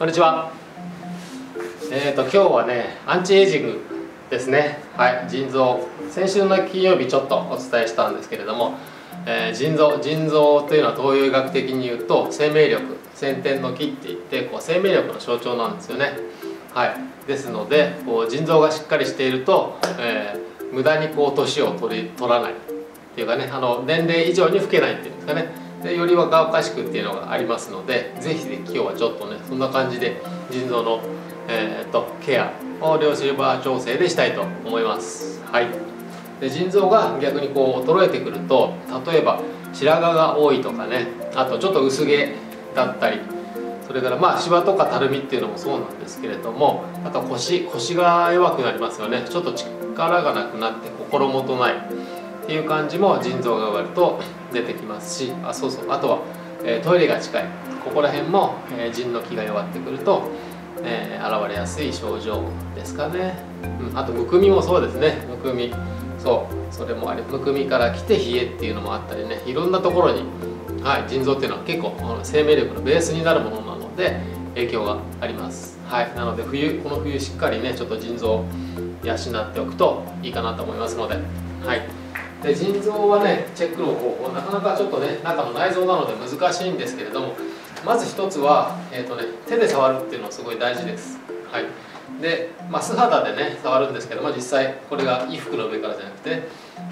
こんにちは。えっ、ー、と今日はねアンチエイジングですね。はい腎臓先週の金曜日ちょっとお伝えしたんですけれども、えー、腎臓腎臓というのは東洋医学的に言うと生命力先天の木って言ってこう生命力の象徴なんですよね。はいですのでこう腎臓がしっかりしていると、えー、無駄にこう年を取り取らないっていうかねあの年齢以上に老けないっていうんですかね。でより若々しくっていうのがありますので是非ね今日はちょっとねそんな感じで腎臓の、えーと、ケアを両シルバー調整でしたいと思います。はい、で腎臓が逆にこう衰えてくると例えば白髪が多いとかねあとちょっと薄毛だったりそれからまあシワとかたるみっていうのもそうなんですけれどもあと腰腰が弱くなりますよねちょっと力がなくなって心もとないっていう感じも腎臓が終わると出てきますしあそうそうあとは、え、トイレが近い。ここら辺も、えー、腎の気が弱ってくると、えー、現れやすい症状ですかね、うん、あとむくみもそうですね。むくみ。そうそれもありむくみから来て冷えっていうのもあったりね。いろんなところに、はい、腎臓っていうのは結構生命力のベースになるものなので影響があります。はいなので冬この冬しっかりねちょっと腎臓を養っておくといいかなと思いますのではい。で腎臓はねチェックの方法なかなかちょっとね中の内臓なので難しいんですけれどもまず一つは、えーとね、手で触るっていうのはすごい大事です。はいで、まあ、素肌でね触るんですけども実際これが衣服の上からじゃなくて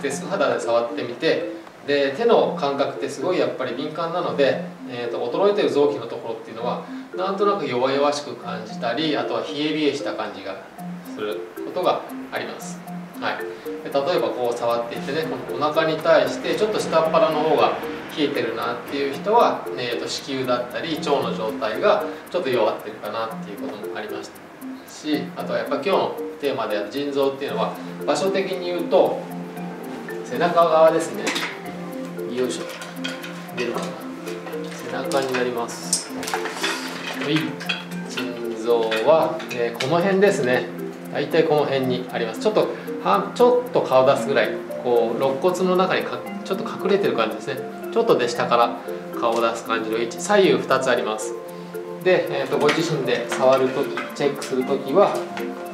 で素肌で触ってみてで手の感覚ってすごいやっぱり敏感なので、えーと、衰えてる臓器のところっていうのはなんとなく弱々しく感じたりあとは冷え冷えした感じがすることがあります。はい、例えばこう触っていってねこのお腹に対してちょっと下っ腹の方が冷えてるなっていう人は、えー、と子宮だったり腸の状態がちょっと弱ってるかなっていうこともありましたしあとはやっぱ今日のテーマである腎臓っていうのは場所的に言うと背中側ですね。よいしょ。出るかな。背中になります。はい。腎臓は、えー、この辺ですね。大体この辺にあります。ちょっとちょっと顔出すぐらいこう肋骨の中にかちょっと隠れてる感じですね。ちょっとで下から顔を出す感じの位置。左右2つあります。で、えーと、ご自身で触る時チェックする時は、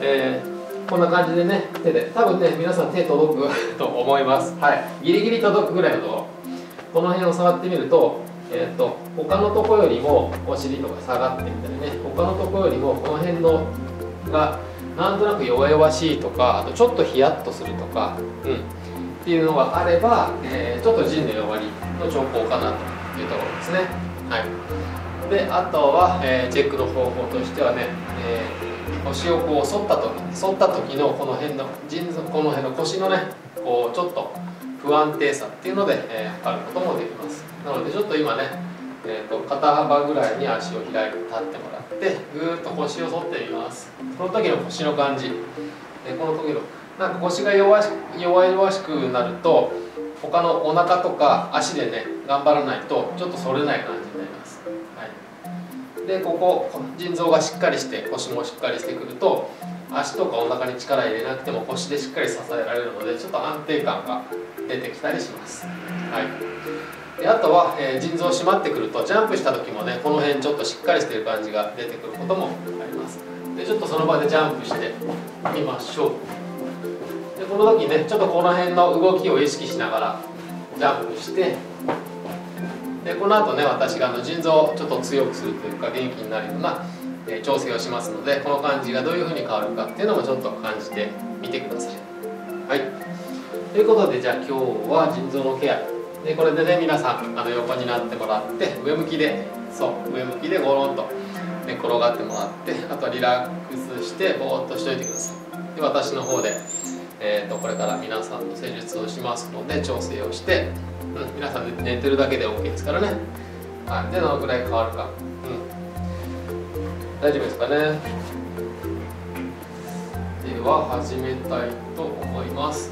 えー、こんな感じでね手で多分ね皆さん手届くと思います。はい。ギリギリ届くぐらいのとこ。ろこの辺を触ってみるとえーと、他のとこよりもお尻とか下がってみたりね。他のとこよりもこの辺のがなんとなく弱々しいとかあとちょっとヒヤッとするとか、うん、っていうのがあれば、えー、ちょっと腎の弱りの兆候かなというところですね。はい、であとは、えー、チェックの方法としてはね、えー、腰をこう反った時反った時のこの辺の腎臓この辺の腰のねこうちょっと不安定さっていうので、えー、測ることもできます。なのでちょっと今ねえーと、肩幅ぐらいに足を開いて立ってもらってぐーっと腰を反ってみます。この時の腰の感じ。でこの時のなんか腰が弱弱々しくなると他のお腹とか足でね頑張らないとちょっと反れない感じになります、はい、でここ腎臓がしっかりして腰もしっかりしてくると足とかお腹に力入れなくても腰でしっかり支えられるのでちょっと安定感が出てきたりします、はい。であとは、えー、腎臓締まってくるとジャンプした時もねこの辺ちょっとしっかりしてる感じが出てくることもあります。でちょっとその場でジャンプしてみましょう。でこの時ねちょっとこの辺の動きを意識しながらジャンプしてでこの後ね私があの腎臓をちょっと強くするというか元気になるような、えー、調整をしますのでこの感じがどういうふうに変わるかっていうのもちょっと感じてみてください。はい。ということでじゃあ今日は腎臓のケアでこれでね皆さんあの横になってもらって上向きでそう上向きでゴロンと、ね、転がってもらってあとリラックスしてぼーっとしといてください。で私の方で、えーと、これから皆さんの施術をしますので調整をして、うん、皆さん寝てるだけで OK ですからね。はいでどのぐらい変わるか、うん、大丈夫ですかね。では始めたいと思います。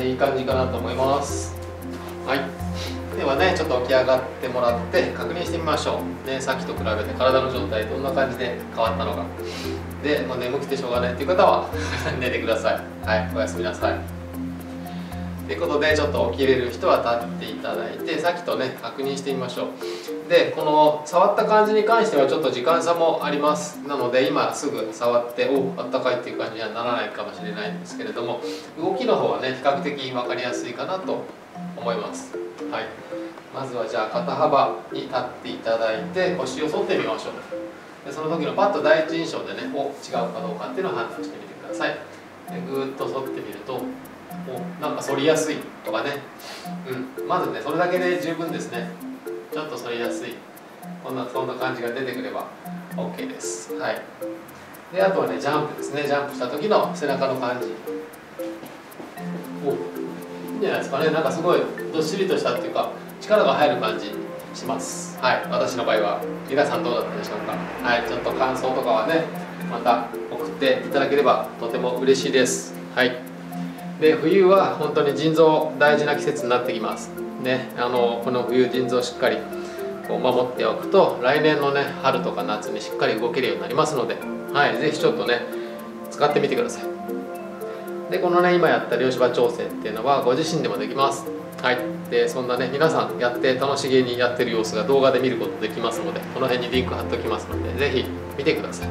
でいい感じかなと思います。はい。ではねちょっと起き上がってもらって確認してみましょう。ねさっきと比べて体の状態どんな感じで変わったのか。で、もう、眠くてしょうがないっていう方は 寝てください。はい。おやすみなさい。ということでちょっと起きれる人は立っていただいてさっきとね確認してみましょう。でこの触った感じに関してはちょっと時間差もあります。なので今すぐ触っておあったかいっていう感じにはならないかもしれないんですけれども動きの方はね比較的分かりやすいかなと思います。はい。まずはじゃあ肩幅に立っていただいて腰を反ってみましょう。でその時のパッと第一印象でねお違うかどうかっていうのを判断してみてください。でぐーっと反ってみるとおなんか反りやすいとかね、うん、まずねそれだけで十分ですね。ちょっと反りやすい。こんなそんな感じが出てくれば OK です。はい。であとはねジャンプですね。ジャンプした時の背中の感じ。おいいんじゃないですかね。なんかすごいどっしりとしたっていうか力が入る感じします。はい。私の場合は。皆さんどうだったでしょうか。はい。ちょっと感想とかはねまた送っていただければとても嬉しいです。はい。で冬は本当に腎臓大事な季節になってきます。ねあのこの冬腎臓をしっかりこう守っておくと来年のね春とか夏にしっかり動けるようになりますのではい是非ちょっとね使ってみてください。でこのね今やった両芝調整っていうのはご自身でもできます。はい。でそんなね皆さんやって楽しげにやってる様子が動画で見ることできますのでこの辺にリンク貼っておきますので是非見てください。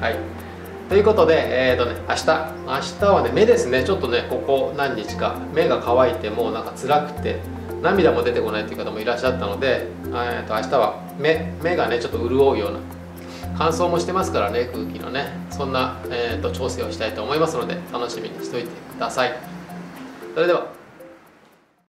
はい。ということで、えーとね、明日明日はね目ですね。ちょっとねここ何日か目が乾いてもうなんか辛くて涙も出てこないという方もいらっしゃったので、えー、と明日は目目がねちょっと潤うような乾燥もしてますからね空気のねそんな、えーと調整をしたいと思いますので楽しみにしておいてください。それでは。